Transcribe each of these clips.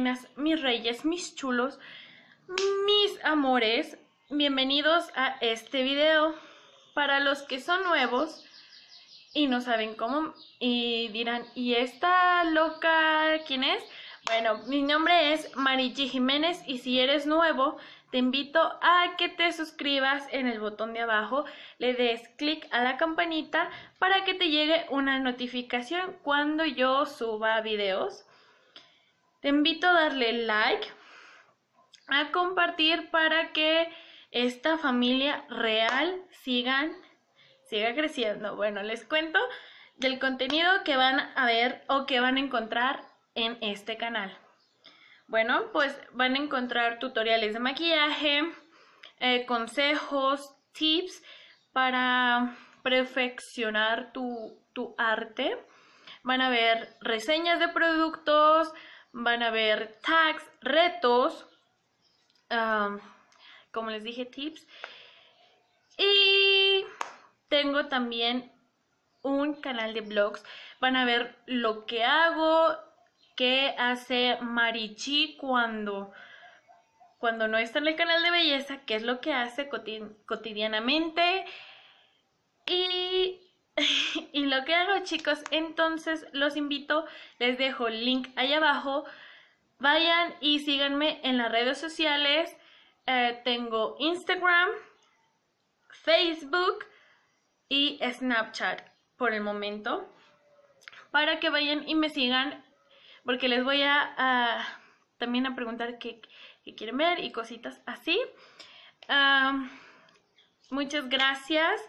mis reyes, mis chulos, mis amores, bienvenidos a este video. Para los que son nuevos y no saben cómo y dirán, ¿y esta loca quién es? Bueno, mi nombre es Marichi Jiménez y si eres nuevo, te invito a que te suscribas en el botón de abajo, le des clic a la campanita para que te llegue una notificación cuando yo suba videos. Te invito a darle like, a compartir para que esta familia real sigan, siga creciendo. Bueno, les cuento del contenido que van a ver o que van a encontrar en este canal. Bueno, pues van a encontrar tutoriales de maquillaje, eh, consejos, tips para perfeccionar tu, tu arte. Van a ver reseñas de productos, van a ver tags, retos, como les dije, tips. Y tengo también un canal de blogs. Van a ver lo que hago, qué hace Marichi cuando, cuando no está en el canal de belleza, qué es lo que hace cotidianamente. Y y lo que hago chicos, entonces los invito, les dejo el link ahí abajo, vayan y síganme en las redes sociales, eh, tengo Instagram, Facebook y Snapchat por el momento, para que vayan y me sigan, porque les voy a, también a preguntar qué, quieren ver y cositas así. muchas gracias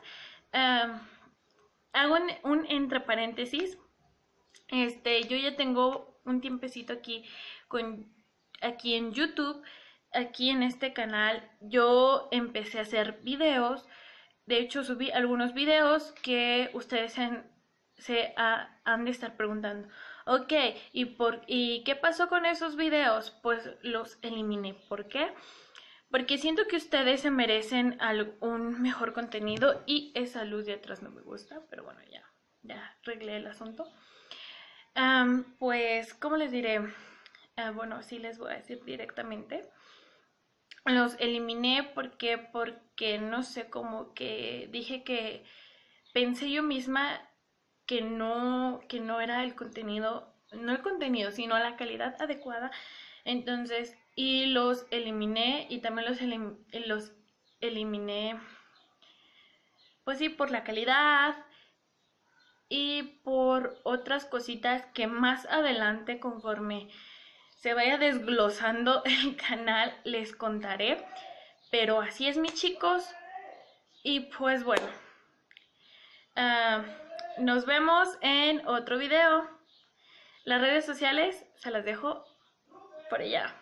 hago un, entre paréntesis. Este, yo ya tengo un tiempecito aquí aquí en YouTube, aquí en este canal. Yo empecé a hacer videos. De hecho, subí algunos videos que ustedes se han de estar preguntando. Ok, ¿y, por, ¿y qué pasó con esos videos? Pues los eliminé. ¿Por qué? Siento que ustedes se merecen un mejor contenido y esa luz de atrás no me gusta, pero bueno, ya, ya arreglé el asunto. pues, ¿cómo les diré? Ah, bueno, sí les voy a decir directamente. Los eliminé porque, porque no sé, como que dije que pensé yo misma que no, que no era el contenido, no el contenido, sino la calidad adecuada. Entonces y los eliminé y también los, eliminé pues sí por la calidad y por otras cositas que más adelante conforme se vaya desglosando el canal les contaré. Pero así es mis chicos. Y pues bueno ah, nos vemos en otro video. Las redes sociales se las dejo por allá